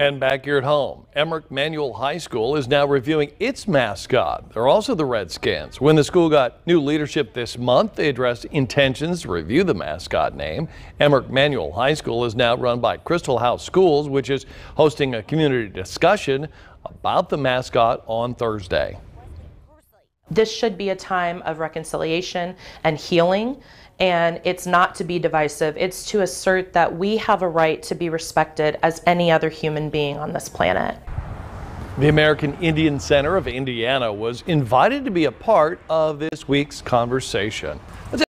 And back here at home, Emmerich Manual High School is now reviewing its mascot. They're also the Redskins. When the school got new leadership this month, they addressed intentions to review the mascot name. Emmerich Manual High School is now run by Christel House Schools, which is hosting a community discussion about the mascot on Thursday. This should be a time of reconciliation and healing, and it's not to be divisive. It's to assert that we have a right to be respected as any other human being on this planet. The American Indian Center of Indiana was invited to be a part of this week's conversation.